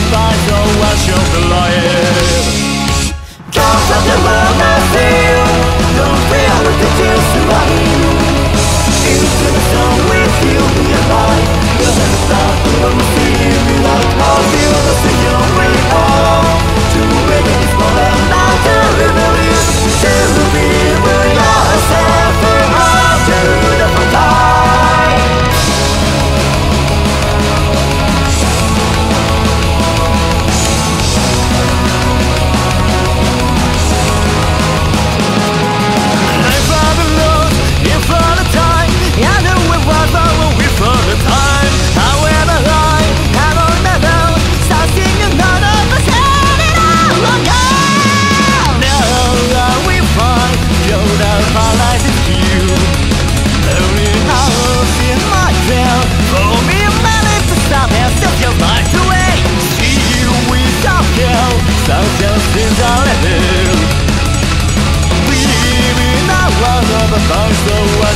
sympathize, oh well, she'll be lying.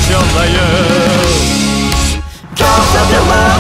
веселое Go, go,